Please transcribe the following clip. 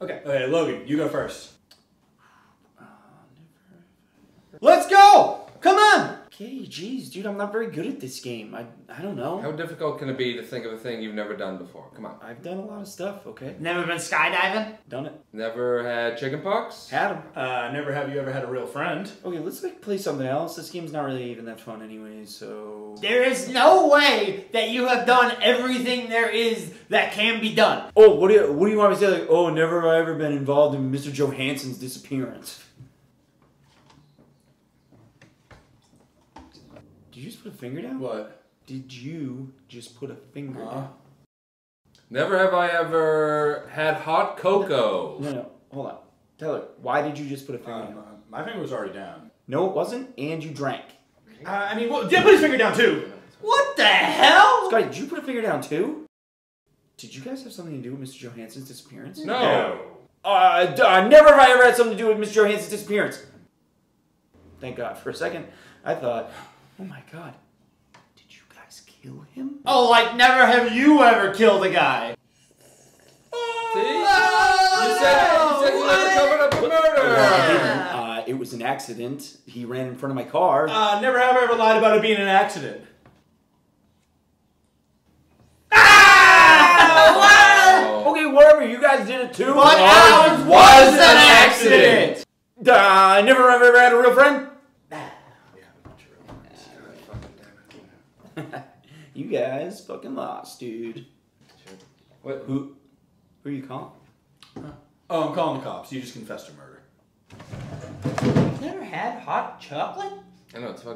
Okay, okay, Logan, you go first. Uh, Let's go! Come! Okay, jeez, dude, I'm not very good at this game. I, I don't know. How difficult can it be to think of a thing you've never done before? Come on. I've done a lot of stuff, okay? Never been skydiving? Done it. Never had chicken pox? them. Uh, never have you ever had a real friend? Okay, let's like play something else. This game's not really even that fun anyway, so... There is no way that you have done everything there is that can be done. Oh, what do you, what do you want me to say? Like, oh, never have I ever been involved in Mr. Johansson's disappearance. You just put a finger down? What? Did you just put a finger Huh? down? Never have I ever had hot cocoa. No, no, hold on. Tyler, why did you just put a finger Um, down? uh, my finger was already down. No, it wasn't, and you drank. Uh, I mean, well, yeah, put his finger down too. What the hell? Scotty, did you put a finger down too? Did you guys have something to do with Mr. Johansson's disappearance? No. Uh, d- uh, never have I ever had something to do with Mr. Johansson's disappearance. Thank God. For a second, I thought, oh my God, did you guys kill him? Oh, like never have you ever killed a guy. See? You said you said you never covered up a Well, I murder. didn't. Uh, it was an accident. He ran in front of my car. Uh, never have I ever lied about it being an accident. Oh. okay, whatever. You guys did it too. But ours was an accident. Uh, never have ever had a real friend. You guys fucking lost, dude. What? Who? Who are you calling? Oh, I'm calling the cops. You just confessed to murder. Never had hot chocolate? I know it's fucking.